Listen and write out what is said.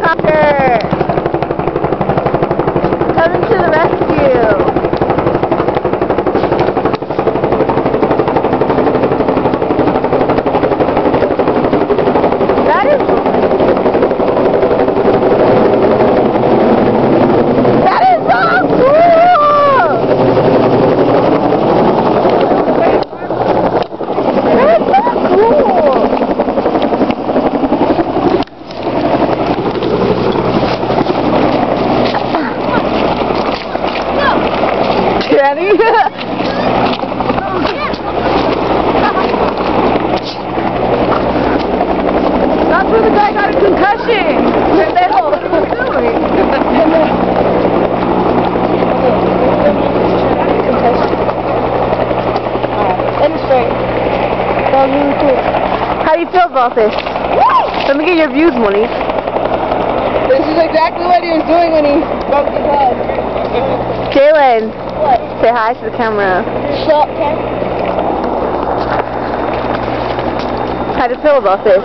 helicopter! Coming to the rescue! Danny? That's where the guy got a concussion. Pendejo. What are you doing? And straight. That was really cool. How do you feel about this? Let me get your views, Monique. This is exactly what he was doing when he bumped his head. Jalen, What? say hi to the camera. Shut up, Ken. How do you feel about this?